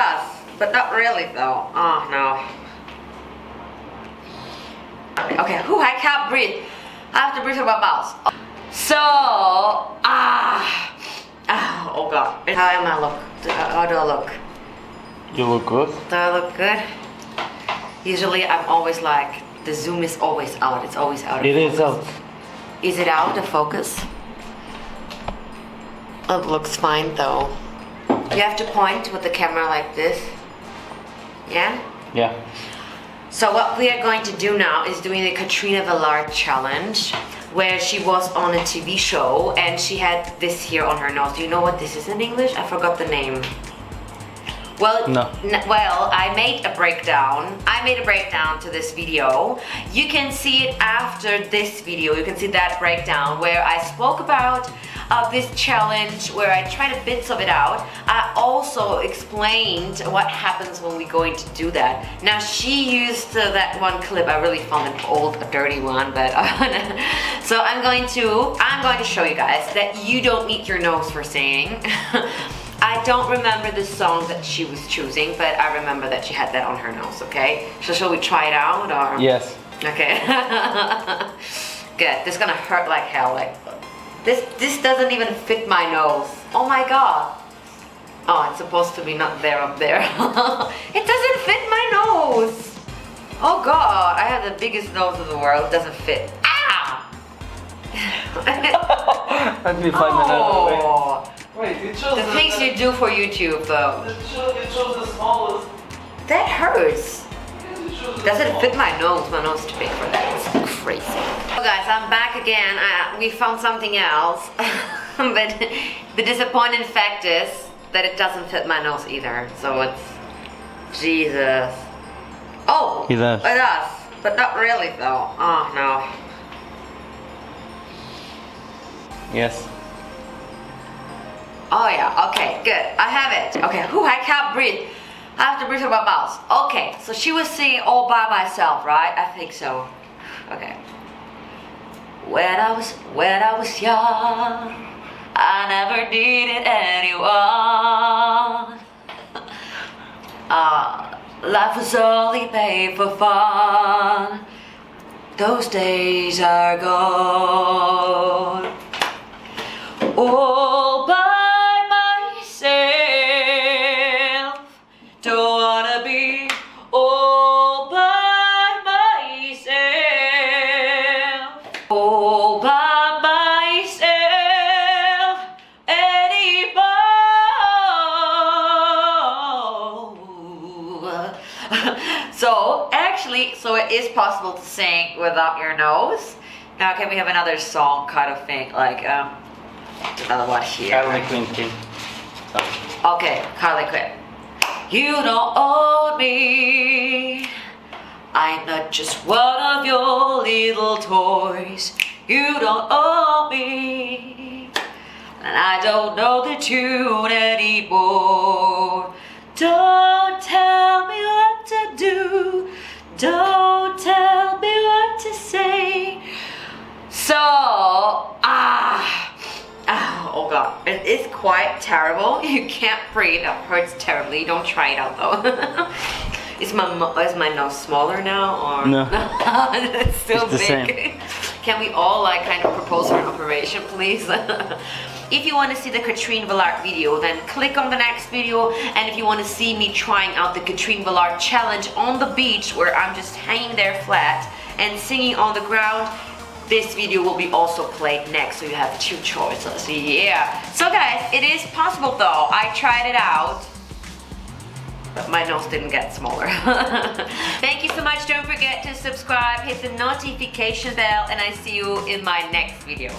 Yes, but not really though. Oh no. Okay, whew, I can't breathe. I have to breathe through my mouth. So, ah, ah, oh god. How am I look? How do I look? You look good. Do I look good? Usually I'm always like, the zoom is always out. It's always out. of It is focus. out. Is it out of focus? It looks fine though. You have to point with the camera like this. Yeah? Yeah. So what we are going to do now is doing the Katrina Velarde challenge where she was on a TV show and she had this here on her nose. Do you know what this is in English? I forgot the name. Well, No. well, I made a breakdown. I made a breakdown to this video. You can see it after this video. You can see that breakdown where I spoke about uh, this challenge, where I tried bits of it out. I also explained what happens when we're going to do that. Now she used uh, that one clip. I really found an old, dirty one, but so I'm going to I'm going to show you guys that you don't need your nose for singing. I don't remember the song that she was choosing, but I remember that she had that on her nose, okay? So shall we try it out or? Yes. Okay. Good. This is gonna hurt like hell. Like this this doesn't even fit my nose. Oh my god. Oh, it's supposed to be not there up there. it doesn't fit my nose. Oh god, I have the biggest nose in the world. It doesn't fit. Ah! Let me find another way. Wait, you chose the things you do for YouTube though. You chose, you chose the smallest. That hurts. You Doesn't fit my nose. My nose is too big for that. It's crazy. So guys, I'm back again. I, we found something else. but the disappointing fact is that it doesn't fit my nose either. So it's... Jesus. Oh! It does. It does. But not really though. Oh no. Yes. Oh yeah, okay, good. I have it. Okay, who I can't breathe. I have to breathe through my mouth. Okay, so she was singing all by myself, right? I think so. Okay. When I was when I was young, I never needed anyone. Uh, life was only made for fun. Those days are gone all actually, so it is possible to sing without your nose. Now can we have another song kind of thing like um another one here? Harley Quinn. Okay, Harley Quinn. You don't own me. I'm not just one of your little toys. You don't own me. And I don't know the tune anymore. Don't it is quite terrible. You can't breathe. It hurts terribly. Don't try it out though. is my is my nose smaller now or No. it's still It's big. Can we all like kind of propose for an operation, please? if you want to see the Katrine Velarde video, then click on the next video. And if you want to see me trying out the Katrine Velarde challenge on the beach, where I'm just hanging there flat and singing on the ground, this video will be also played next, so you have two choices. Yeah. So guys, it is possible though. I tried it out. But my nose didn't get smaller. Thank you so much. Don't forget to subscribe, hit the notification bell, and I see you in my next video.